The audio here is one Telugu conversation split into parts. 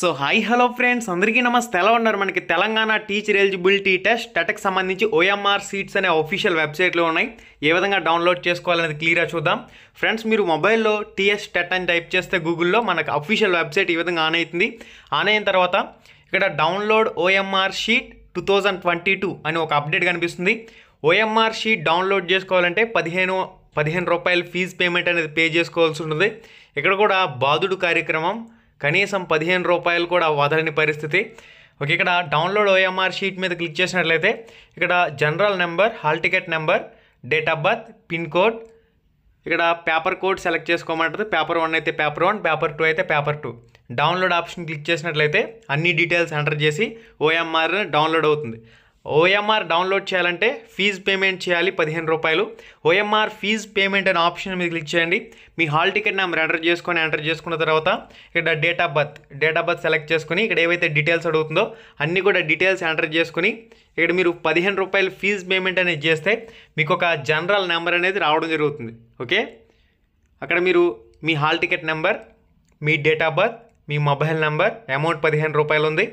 So hi hello friends. అందరికీ నమస్తే. ఎలా ఉన్నారు? మనకి తెలంగాణ టీచర్ ఎలిజిబిలిటీ టెస్ట్ టెట్కి సంబంధించి ఓఎంఆర్ సీట్స్ అనే అఫీషియల్ వెబ్సైట్లో ఉన్నాయి. ఏ విధంగా డౌన్లోడ్ చేసుకోవాలనేది క్లియర్గా చూద్దాం. ఫ్రెండ్స్ మీరు మొబైల్లో టీఎస్ టెట్ అని టైప్ చేస్తే గూగుల్లో మనకు అఫీషియల్ వెబ్సైట్ ఈ విధంగా ఆన్ అవుతుంది. ఆన్ అయిన తర్వాత ఇక్కడ download OMR sheet two thousand twenty two అని ఒక అప్డేట్ కనిపిస్తుంది. ఓఎంఆర్ షీట్ డౌన్లోడ్ చేసుకోవాలంటే పదిహేను పదిహేను రూపాయలు ఫీజు పేమెంట్ అనేది పే చేసుకోవాల్సి ఉంటుంది. ఇక్కడ కూడా బాధుడు కార్యక్రమం కనీసం పదిహేను రూపాయలు కూడా వదలని పరిస్థితి. ఓకే ఇక్కడ డౌన్లోడ్ ఓఎంఆర్ షీట్ మీద క్లిక్ చేసినట్లయితే ఇక్కడ general number hall ticket number date of birth pin code ఇక్కడ పేపర్ కోడ్ సెలెక్ట్ చేసుకోమంటుంది. పేపర్ వన్ అయితే పేపర్ వన్ పేపర్ టూ అయితే paper two download option click చేసినట్లయితే అన్ని డీటెయిల్స్ ఎంటర్ చేసి ఓఎంఆర్ డౌన్లోడ్ అవుతుంది. ఓఎంఆర్ డౌన్లోడ్ చేయాలంటే ఫీజ్ పేమెంట్ చేయాలి పదిహేను రూపాయలు. ఓఎంఆర్ ఫీజ్ పేమెంట్ అనే ఆప్షన్ మీద క్లిక్ చేయండి. మీ హాల్ టికెట్ నెంబర్ ఎంటర్ చేసుకొని ఎంటర్ చేసుకున్న తర్వాత ఇక్కడ date of birth date of birth select చేసుకుని ఇక్కడ ఏవైతే డీటెయిల్స్ అడుగుతుందో అన్నీ కూడా డీటెయిల్స్ ఎంటర్ చేసుకుని ఇక్కడ మీరు పదిహేను రూపాయలు ఫీజ్ పేమెంట్ అనేది చేస్తే మీకు ఒక జనరల్ నెంబర్ అనేది రావడం జరుగుతుంది. ఓకే? అక్కడ మీరు మీ హాల్ టికెట్ నెంబర్ మీ డేట్ ఆఫ్ బర్త్ మీ మొబైల్ నెంబర్ అమౌంట్ పదిహేను రూపాయలు ఉంది.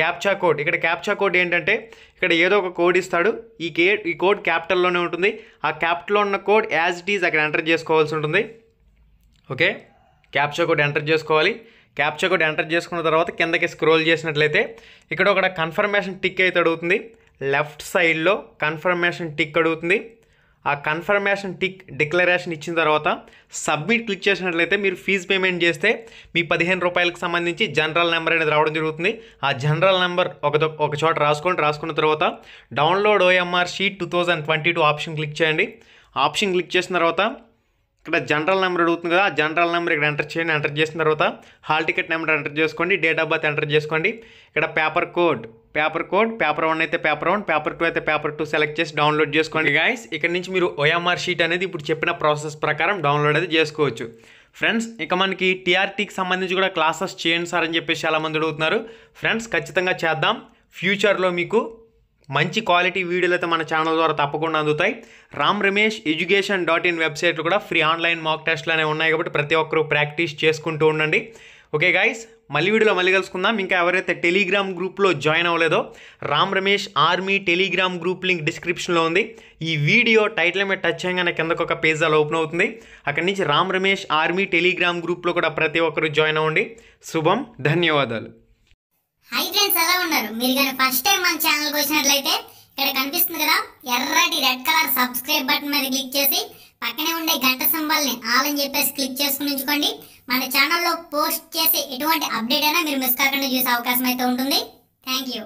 క్యాప్చా కోడ్ ఇక్కడ క్యాప్చా కోడ్ ఏంటంటే ఇక్కడ ఏదో ఒక కోడ్ ఇస్తాడు. ఈ కే ఈ కోడ్ క్యాపిటల్లోనే ఉంటుంది. ఆ క్యాపిటల్లో ఉన్న కోడ్ యాజ్ ఇట్ ఈజ్ అక్కడ ఎంటర్ చేసుకోవాల్సి ఉంటుంది. ఓకే క్యాప్చా కోడ్ ఎంటర్ చేసుకోవాలి. క్యాప్చా కోడ్ ఎంటర్ చేసుకున్న తర్వాత కిందకి స్క్రోల్ చేసినట్లయితే ఇక్కడ ఒక కన్ఫర్మేషన్ టిక్ అయితే అడుగుతుంది. లెఫ్ట్ సైడ్లో కన్ఫర్మేషన్ టిక్ అడుగుతుంది. ఆ కన్ఫర్మేషన్ టిక్ డిక్లరేషన్ ఇచ్చిన తర్వాత సబ్మిట్ క్లిక్ చేసినట్లయితే మీరు ఫీజు పేమెంట్ చేస్తే మీ పదిహేను రూపాయలకు సంబంధించి జనరల్ నెంబర్ అనేది రావడం జరుగుతుంది. ఆ జనరల్ నెంబర్ ఒక ఒక చోట రాసుకోండి. రాసుకున్న తర్వాత download OMR sheet two thousand twenty two option click చేయండి. ఆప్షన్ క్లిక్ చేసిన తర్వాత ఇక్కడ జనరల్ నెంబర్ అడుగుతుంది కదా ఆ జనరల్ నెంబర్ ఇక్కడ ఎంటర్ చేయండి. ఎంటర్ చేసిన తర్వాత హాల్ టికెట్ నెంబర్ ఎంటర్ చేసుకోండి. డేట్ ఆఫ్ బర్త్ ఎంటర్ చేసుకోండి. ఇక్కడ paper code paper code paper one అయితే పేపర్ వన్ పేపర్ టూ అయితే పేపర్ టూ సెలెక్ట్ చేసి డౌన్లోడ్ చేసుకోండి. గాయస్ ఇక్కడ నుంచి మీరు ఓఎంఆర్ షీట్ అనేది ఇప్పుడు చెప్పిన ప్రాసెస్ ప్రకారం డౌన్లోడ్ అయితే చేసుకోవచ్చు. ఫ్రెండ్స్ ఇక మనకి టీఆర్టీకి సంబంధించి కూడా క్లాసెస్ చేయండి సార్ అని చెప్పేసి చాలామంది అడుగుతున్నారు. ఫ్రెండ్స్ ఖచ్చితంగా చేద్దాం. ఫ్యూచర్లో మీకు మంచి క్వాలిటీ వీడియోలు అయితే మన ఛానల్ ద్వారా తప్పకుండా అందుతాయి. Ram Ramesh education dot in వెబ్సైట్లో కూడా ఫ్రీ ఆన్లైన్ మాక్ టెస్ట్లు అనేవి ఉన్నాయి కాబట్టి ప్రతి ఒక్కరూ ప్రాక్టీస్ చేసుకుంటూ ఉండండి. ఓకే గాయస్ మళ్ళీ వీడియోలో మళ్ళీ కలుసుకుందాం. ఇంకా ఎవరైతే టెలిగ్రామ్ గ్రూప్లో join అవ్వలేదో Ram Ramesh army Telegram group link డిస్క్రిప్షన్లో ఉంది. ఈ వీడియో టైటిల్ మీద టచ్ చేయగానే కిందకు ఒక పేజ్ అలా ఓపెన్ అవుతుంది. అక్కడి నుంచి రామ్ రమేష్ ఆర్మీ టెలిగ్రామ్ గ్రూప్లో కూడా ప్రతి ఒక్కరు జాయిన్ అవ్వండి. శుభం ధన్యవాదాలు. హై ఫ్రెండ్స్ ఎలా ఉన్నారు? మీరు కానీ ఫస్ట్ టైం మన ఛానల్కి వచ్చినట్లయితే ఇక్కడ కనిపిస్తుంది కదా ఎర్రటి రెడ్ కలర్ సబ్స్క్రైబ్ బటన్ మీద క్లిక్ చేసి పక్కనే ఉండే గంట సింబల్ని ఆల్ అని చెప్పేసి క్లిక్ చేసుకుని ఉంచుకోండి. మన ఛానల్లో పోస్ట్ చేసే ఎటువంటి అప్డేట్ అయినా మీరు మిస్ కాకుండా చూసే అవకాశం అయితే ఉంటుంది. Thank you